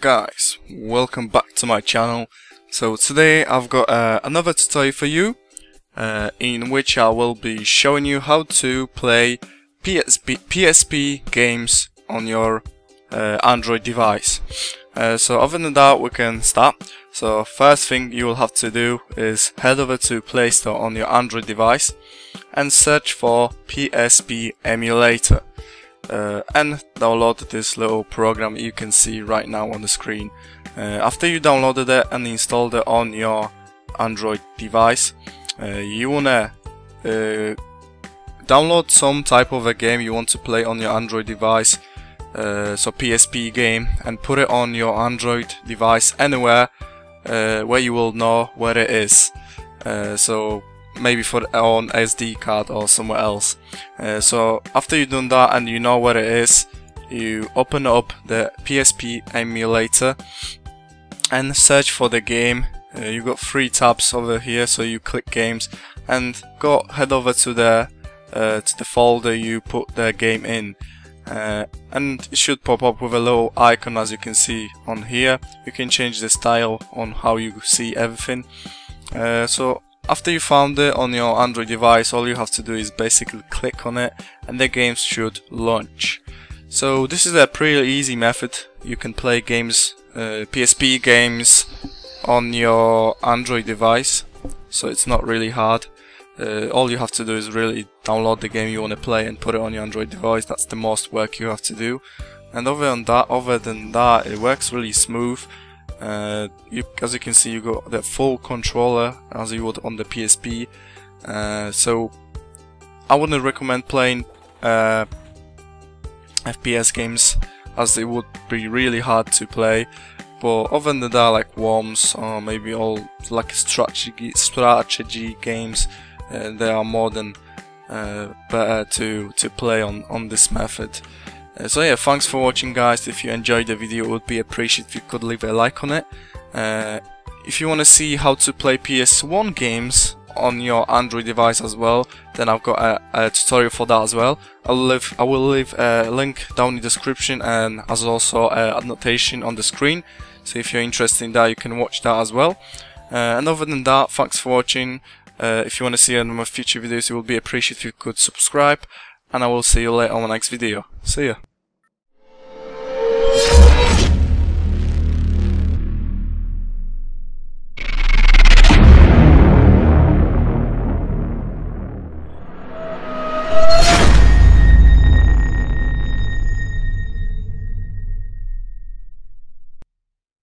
guys, welcome back to my channel. So today I've got uh, another tutorial for you uh, in which I will be showing you how to play PSP, PSP games on your uh, Android device. Uh, so other than that we can start. So first thing you will have to do is head over to Play Store on your Android device and search for PSP emulator uh, and download this little program you can see right now on the screen. Uh, after you downloaded it and installed it on your Android device, uh, you wanna uh, download some type of a game you want to play on your Android device, uh, so PSP game, and put it on your Android device anywhere where you will know where it is. so maybe for on SD card or somewhere else. Uh, so after you've done that and you know where it is, you open up the PSP emulator and search for the game. Uh, you got three tabs over here, so you click games and go head over to the uh, to the folder you put the game in. Uh, and it should pop up with a little icon as you can see on here. You can change the style on how you see everything. Uh, so after you found it on your Android device, all you have to do is basically click on it and the games should launch. So this is a pretty easy method. You can play games, uh, PSP games on your Android device. So it's not really hard. Uh, all you have to do is really download the game you want to play and put it on your Android device. That's the most work you have to do. And other than that, other than that, it works really smooth. Uh, you, as you can see, you got the full controller as you would on the PSP. Uh, so I wouldn't recommend playing uh, FPS games as it would be really hard to play. But other than that, like Worms or maybe all like strategy strategy games, uh, they are more than uh, better to to play on on this method. Uh, so yeah, thanks for watching guys. If you enjoyed the video, it would be appreciated if you could leave a like on it. Uh, if you want to see how to play PS1 games on your Android device as well, then I've got a, a tutorial for that as well. I'll leave, I will leave a link down in the description and as also a annotation on the screen. So if you're interested in that, you can watch that as well. Uh, and other than that, thanks for watching. Uh, if you want to see any of my future videos, it would be appreciated if you could subscribe. And I will see you later on my next video. See ya.